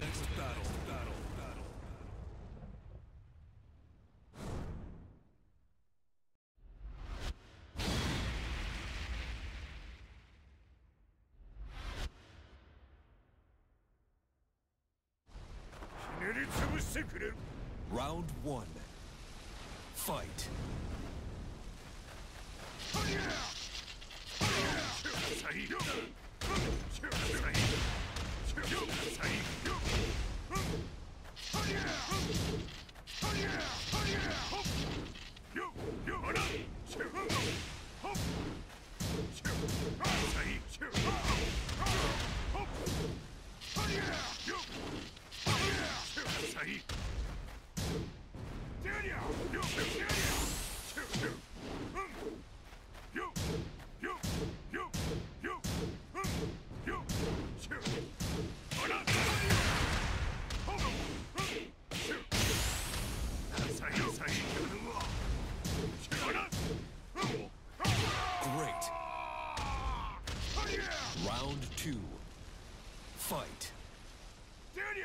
Next battle, battle, battle. Round one. Fight. Two. Fight. Great.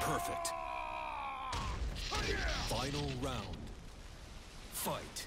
Perfect. Final round. Fight.